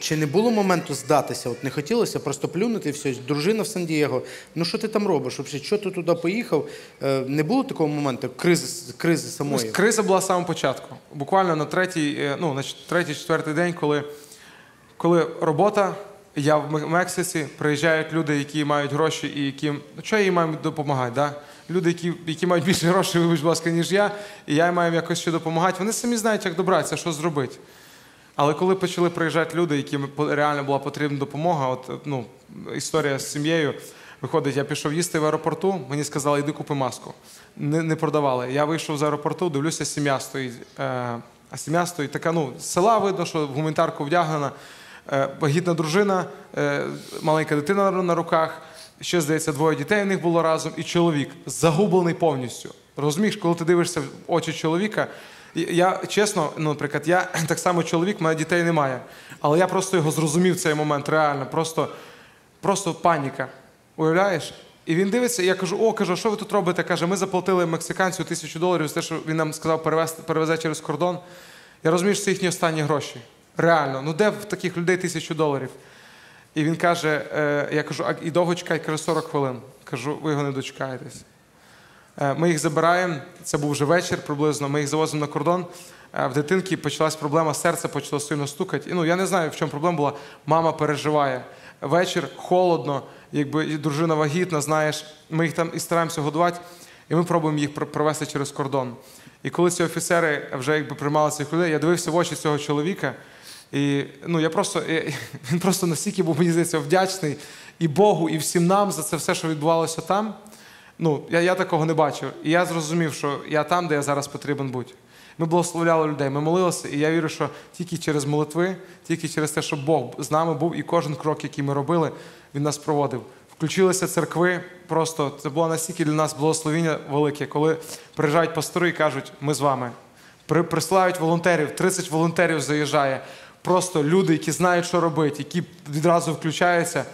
Чи не було моменту здатися? От не хотілося просто плюнути все, дружина в Сан-Дієго. Ну що ти там робиш? Взагалі, що ти туди поїхав? Е, Не було такого моменту, кризи, кризи самої? Криза була з самого початку. Буквально на третій, е, ну, на третій, четвертий день, коли, коли робота, я в Ме- Мексиці, приїжджають люди, які мають гроші і яким. Ну, що я їм маю допомагати? Да? Люди, які, які мають більше грошей, вибач, будь ласка, ніж я, і я їм маю якось ще допомагати. Вони самі знають, як добратися, що зробити. Але коли почали приїжджати люди, яким реально була потрібна допомога, от ну, історія з сім'єю. Виходить, я пішов їсти в аеропорту, мені сказали, йди купи маску. Не, не продавали. Я вийшов з аеропорту, дивлюся, сім'я стоїть. Е, а сім'я стоїть така, ну, села видно, що в гуманітарку вдягнена, е, вагітна дружина, е, маленька дитина на- руках. Ще, здається, двоє дітей в них було разом, і чоловік загублений повністю. Розумієш, коли ти дивишся в очі чоловіка, я чесно, ну, наприклад, я так само чоловік, мене дітей немає. Але я просто його зрозумів цей момент, реально. Просто, просто паніка. Уявляєш? І він дивиться, і я кажу: о, кажу, що ви тут робите? Каже, ми заплатили мексиканцю тисячу доларів за те, що він нам сказав перевезти, перевезе через кордон. Я розумію, що це їхні останні гроші. Реально, ну де в таких людей тисячу доларів? І він каже: е, я кажу, а і довго чекай, каже, 40 хвилин. Кажу, ви його не дочекаєтесь. Е, Ми їх забираємо. Це був вже вечір приблизно. Ми їх завозимо на кордон. Е, В дитинки почалась проблема, серце почало сильно стукати. І, ну я не знаю, в чому проблема була. Мама переживає. Вечір холодно, якби дружина вагітна, знаєш. Ми їх там і стараємося годувати, і ми пробуємо їх провести через кордон. І коли ці офіцери вже якби приймали цих людей, я дивився в очі цього чоловіка. І ну я просто я- він просто настільки був мені здається вдячний і Богу, і всім нам за це все, що відбувалося там. Ну, я, я такого не бачив. І я зрозумів, що я там, де я зараз потрібен бути. Ми благословляли людей, ми молилися, і я вірю, що тільки через молитви, тільки через те, що Бог з нами був, і кожен крок, який ми робили, він нас проводив. Включилися церкви, просто це було настільки для нас благословіння велике, коли приїжджають пастори і кажуть, ми з вами. При, присилають волонтерів, 30 волонтерів заїжджає. Просто люди, які знають, що робити, які відразу включаються.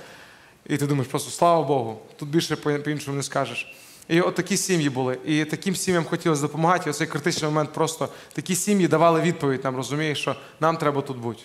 І ти думаєш, просто слава Богу, тут більше по- по-іншому не скажеш. І от такі сім'ї були. І таким сім'ям хотілося допомагати. І оцей критичний момент просто такі сім'ї давали відповідь нам, розумієш, що нам треба тут бути.